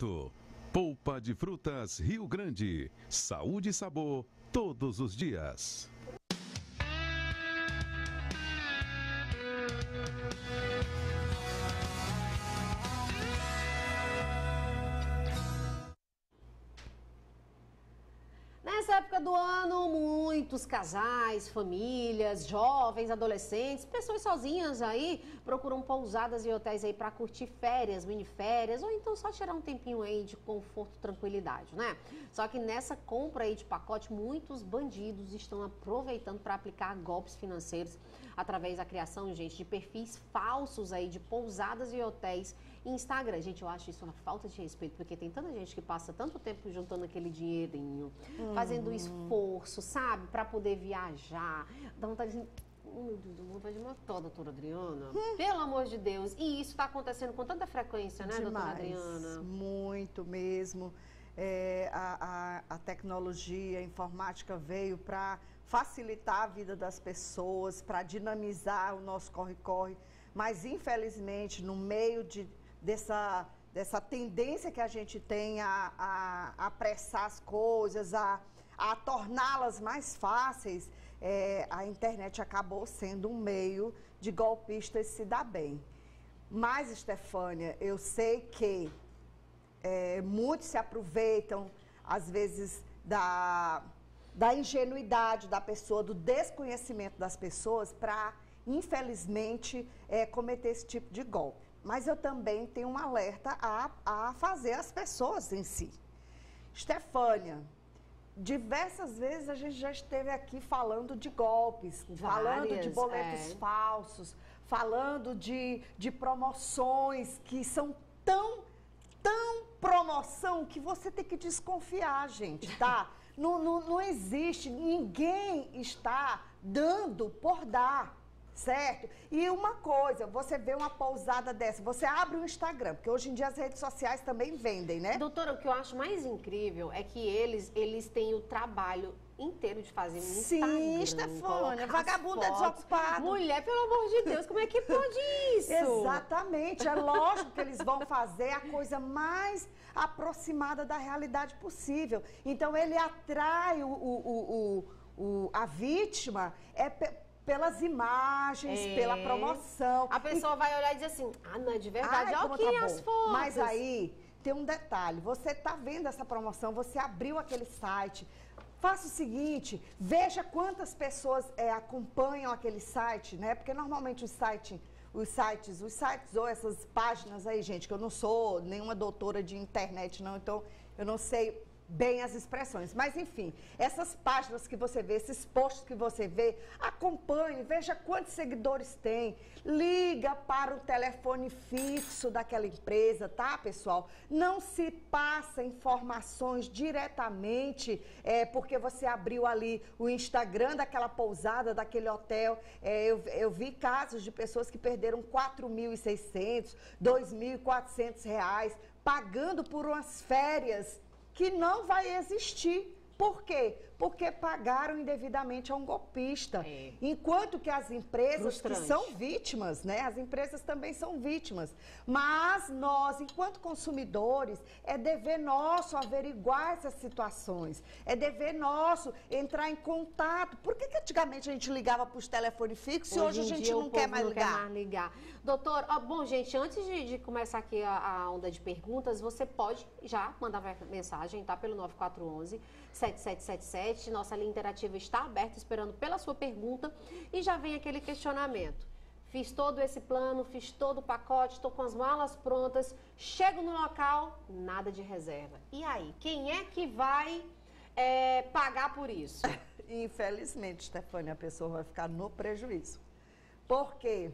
Oferecimento. Polpa de frutas Rio Grande. Saúde e sabor todos os dias. Muitos casais, famílias, jovens, adolescentes, pessoas sozinhas aí procuram pousadas e hotéis aí para curtir férias, mini férias, ou então só tirar um tempinho aí de conforto, tranquilidade, né? Só que nessa compra aí de pacote, muitos bandidos estão aproveitando para aplicar golpes financeiros através da criação, gente, de perfis falsos aí de pousadas e hotéis Instagram. Gente, eu acho isso uma falta de respeito, porque tem tanta gente que passa tanto tempo juntando aquele dinheirinho, hum. fazendo esforço, sabe, para poder viajar. Dá vontade de. Oh, meu Deus, dá vontade de matar doutora Adriana. Hum. Pelo amor de Deus. E isso está acontecendo com tanta frequência, né, Demais. doutora Adriana? Muito mesmo. É, a, a, a tecnologia, a informática veio para facilitar a vida das pessoas, para dinamizar o nosso corre-corre. Mas, infelizmente, no meio de dessa, dessa tendência que a gente tem a, a, apressar as coisas, a, a torná-las mais fáceis, é, a internet acabou sendo um meio de golpistas se dar bem. Mas, Stefânia, eu sei que é, muitos se aproveitam, às vezes, da, da ingenuidade da pessoa, do desconhecimento das pessoas, para, infelizmente, é, cometer esse tipo de golpe mas eu também tenho um alerta a, a fazer as pessoas em si. Stefânia, diversas vezes a gente já esteve aqui falando de golpes, Várias, falando de boletos é. falsos, falando de, de promoções que são tão, tão promoção que você tem que desconfiar, gente, tá? não, não, não existe, ninguém está dando por dar certo? E uma coisa, você vê uma pousada dessa, você abre o Instagram, porque hoje em dia as redes sociais também vendem, né? Doutora, o que eu acho mais incrível é que eles, eles têm o trabalho inteiro de fazer um Sim, Stefânia, vagabunda fotos. desocupada. Mulher, pelo amor de Deus, como é que pode isso? Exatamente, é lógico que eles vão fazer a coisa mais aproximada da realidade possível. Então ele atrai o, o, o, o a vítima é pelas imagens, é. pela promoção. A pessoa e... vai olhar e dizer assim, ah, não é de verdade, olha aqui tá as fotos. Mas aí tem um detalhe, você está vendo essa promoção, você abriu aquele site, Faça o seguinte, veja quantas pessoas é, acompanham aquele site, né? Porque normalmente o site, os sites, os sites ou essas páginas aí, gente, que eu não sou nenhuma doutora de internet, não, então eu não sei bem as expressões. Mas, enfim, essas páginas que você vê, esses posts que você vê, acompanhe, veja quantos seguidores tem, liga para o telefone fixo daquela empresa, tá, pessoal? Não se passa informações diretamente é, porque você abriu ali o Instagram daquela pousada, daquele hotel. É, eu, eu vi casos de pessoas que perderam 4.600, 2.400 reais pagando por umas férias que não vai existir. Por quê? Porque pagaram indevidamente a um golpista. É. Enquanto que as empresas Frustrante. que são vítimas, né? As empresas também são vítimas. Mas nós, enquanto consumidores, é dever nosso averiguar essas situações. É dever nosso entrar em contato. Por que, que antigamente a gente ligava para os telefones fixos e hoje a gente não quer mais não ligar? Quer mais ligar. Doutor, ó, bom, gente, antes de, de começar aqui a, a, onda de perguntas, você pode já mandar mensagem, tá? Pelo 9411 7777 nossa linha interativa está aberta, esperando pela sua pergunta. E já vem aquele questionamento. Fiz todo esse plano, fiz todo o pacote, estou com as malas prontas, chego no local, nada de reserva. E aí, quem é que vai é, pagar por isso? Infelizmente, Stefania, a pessoa vai ficar no prejuízo. Porque,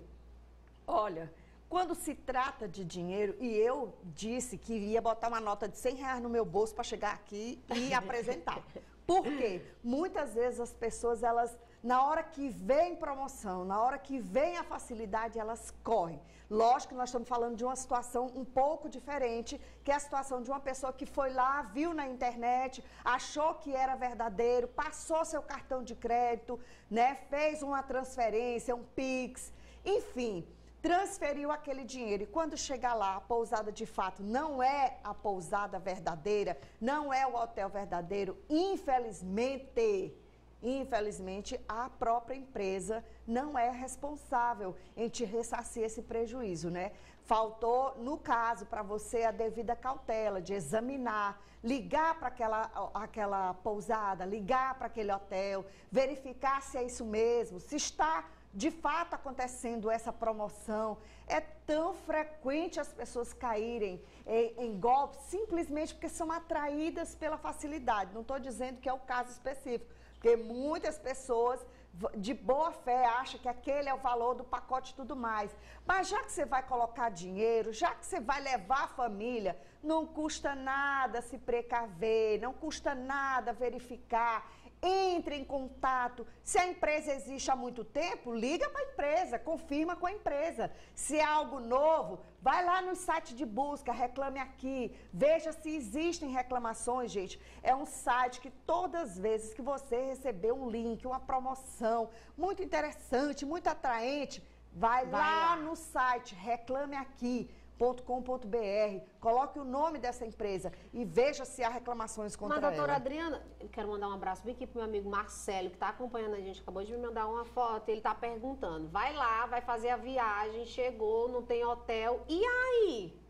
olha, quando se trata de dinheiro, e eu disse que ia botar uma nota de 100 reais no meu bolso para chegar aqui e apresentar. Porque muitas vezes as pessoas, elas, na hora que vem promoção, na hora que vem a facilidade, elas correm. Lógico que nós estamos falando de uma situação um pouco diferente, que é a situação de uma pessoa que foi lá, viu na internet, achou que era verdadeiro, passou seu cartão de crédito, né, fez uma transferência, um Pix, enfim transferiu aquele dinheiro e quando chegar lá, a pousada de fato não é a pousada verdadeira, não é o hotel verdadeiro, infelizmente, infelizmente a própria empresa não é responsável em te ressarcir esse prejuízo, né? Faltou, no caso, para você a devida cautela de examinar, ligar para aquela, aquela pousada, ligar para aquele hotel, verificar se é isso mesmo, se está de fato acontecendo essa promoção. É tão frequente as pessoas caírem em, em golpes simplesmente porque são atraídas pela facilidade. Não estou dizendo que é o caso específico, porque muitas pessoas de boa fé acham que aquele é o valor do pacote e tudo mais. Mas já que você vai colocar dinheiro, já que você vai levar a família, não custa nada se precaver, não custa nada verificar entre em contato. Se a empresa existe há muito tempo, liga para a empresa, confirma com a empresa. Se é algo novo, vai lá no site de busca, reclame aqui, veja se existem reclamações, gente. É um site que todas as vezes que você receber um link, uma promoção muito interessante, muito atraente, vai, vai lá, lá no site, reclame aqui com.br, coloque o nome dessa empresa e veja se há reclamações contra ela. Mas, doutora Adriana, eu quero mandar um abraço bem aqui pro meu amigo Marcelo, que está acompanhando a gente, acabou de me mandar uma foto, ele está perguntando, vai lá, vai fazer a viagem, chegou, não tem hotel, e aí?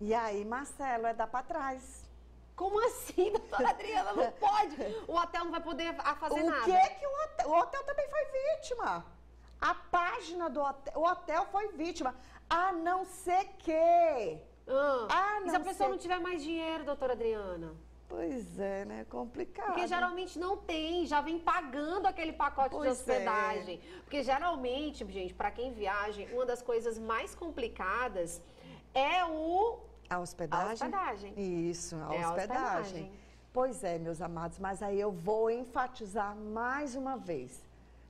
E aí, Marcelo, é dar para trás. Como assim, doutora Adriana? Não pode. O hotel não vai poder fazer o nada. O que que o hotel... O hotel também foi vítima. A página do hotel... O hotel foi vítima. A não ser que. Ah, a não e se a pessoa ser... não tiver mais dinheiro, doutora Adriana? Pois é, né? Complicado. Porque geralmente não tem, já vem pagando aquele pacote pois de hospedagem. É. Porque geralmente, gente, para quem viaja, uma das coisas mais complicadas é o a hospedagem. A hospedagem. Isso, a, é hospedagem. a hospedagem. Pois é, meus amados, mas aí eu vou enfatizar mais uma vez.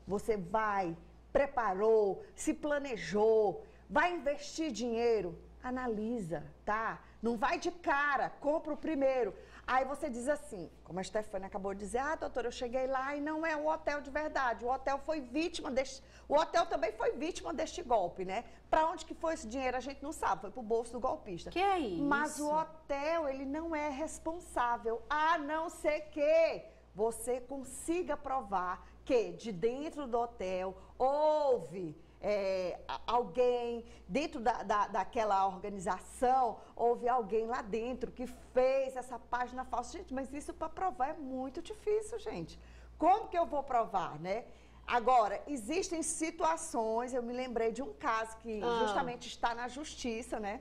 Você vai, preparou, se planejou, Vai investir dinheiro? Analisa, tá? Não vai de cara, compra o primeiro. Aí você diz assim, como a Stefania acabou de dizer, ah, doutora, eu cheguei lá e não é o hotel de verdade. O hotel foi vítima deste. O hotel também foi vítima deste golpe, né? Para onde que foi esse dinheiro a gente não sabe, foi pro bolso do golpista. Que é isso? Mas o hotel, ele não é responsável, a não ser que você consiga provar que de dentro do hotel houve é, alguém dentro da, da, daquela organização, houve alguém lá dentro que fez essa página falsa. Gente, mas isso para provar é muito difícil, gente. Como que eu vou provar, né? Agora, existem situações, eu me lembrei de um caso que ah. justamente está na justiça, né?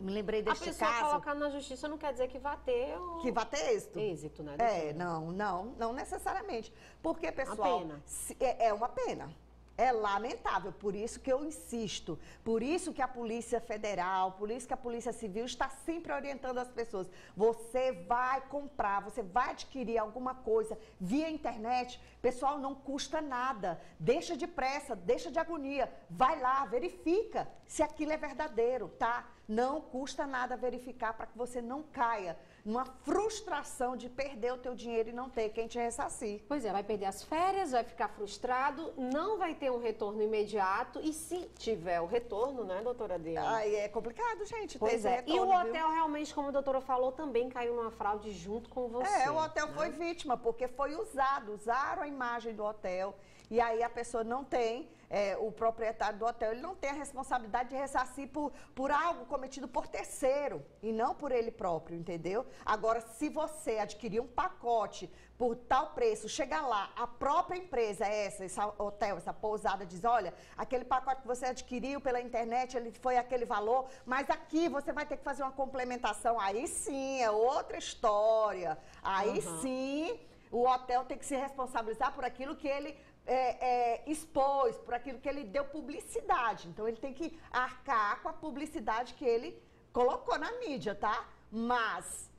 Me lembrei deste caso. A pessoa caso, colocar na justiça não quer dizer que vai ter o... Que vai ter êxito. Êxito, né? É, não, não, não necessariamente. Porque, pessoal... Uma pena. Se, é, é uma pena. É lamentável, por isso que eu insisto, por isso que a Polícia Federal, por isso que a Polícia Civil está sempre orientando as pessoas. Você vai comprar, você vai adquirir alguma coisa via internet, pessoal, não custa nada. Deixa de pressa, deixa de agonia, vai lá, verifica se aquilo é verdadeiro, tá? Não custa nada verificar para que você não caia numa frustração de perder o teu dinheiro e não ter quem te ressarcir. Pois é, vai perder as férias, vai ficar frustrado, não vai ter um retorno imediato e se tiver o retorno, né, doutora Adriana? Aí é complicado, gente, pois é. Retorno, e o hotel viu? realmente, como a doutora falou, também caiu numa fraude junto com você. É, o hotel né? foi vítima, porque foi usado, usaram a imagem do hotel e aí a pessoa não tem, é, o proprietário do hotel, ele não tem a responsabilidade de ressarcir por, por algo cometido por terceiro e não por ele próprio, entendeu? Agora, se você adquirir um pacote por tal preço, chega lá, a própria empresa, essa, esse hotel, essa pousada, diz: olha, aquele pacote que você adquiriu pela internet, ele foi aquele valor, mas aqui você vai ter que fazer uma complementação. Aí sim, é outra história. Aí uhum. sim, o hotel tem que se responsabilizar por aquilo que ele é, é, expôs, por aquilo que ele deu publicidade. Então ele tem que arcar com a publicidade que ele colocou na mídia, tá? Mas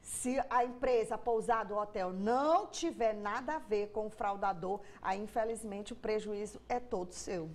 se a empresa, a pousada, o hotel não tiver nada a ver com o fraudador, aí infelizmente o prejuízo é todo seu.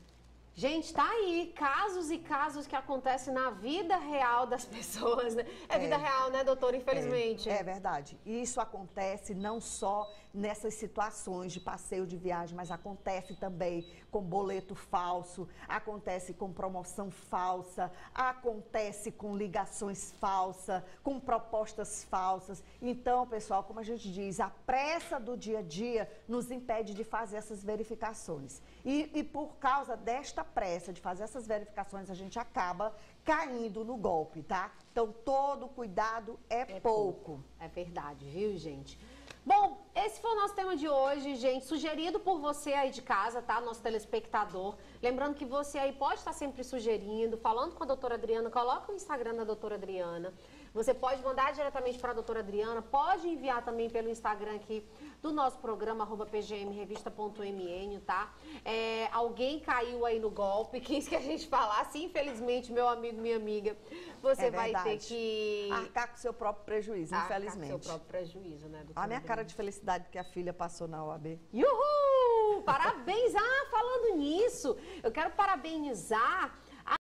Gente, tá aí casos e casos que acontecem na vida real das pessoas, né? É, é vida real, né, doutor? Infelizmente. É, é, verdade. Isso acontece não só nessas situações de passeio de viagem, mas acontece também com boleto falso, acontece com promoção falsa, acontece com ligações falsas, com propostas falsas. Então, pessoal, como a gente diz, a pressa do dia a dia nos impede de fazer essas verificações. E, e por causa desta pressa de fazer essas verificações, a gente acaba caindo no golpe, tá? Então, todo cuidado é, é pouco. pouco. É verdade, viu, gente? Bom, esse foi o nosso tema de hoje, gente. Sugerido por você aí de casa, tá? Nosso telespectador. Lembrando que você aí pode estar sempre sugerindo, falando com a doutora Adriana. Coloca o Instagram da doutora Adriana. Você pode mandar diretamente para a doutora Adriana, pode enviar também pelo Instagram aqui do nosso programa, arroba pgmrevista.mn, tá? É, alguém caiu aí no golpe, quis que a gente falasse, infelizmente, meu amigo, minha amiga, você é vai ter que... Arcar com seu próprio prejuízo, Arcar infelizmente. com seu próprio prejuízo, né, doutora? A minha cara de felicidade que a filha passou na OAB. Uhul! Parabéns! Ah, falando nisso, eu quero parabenizar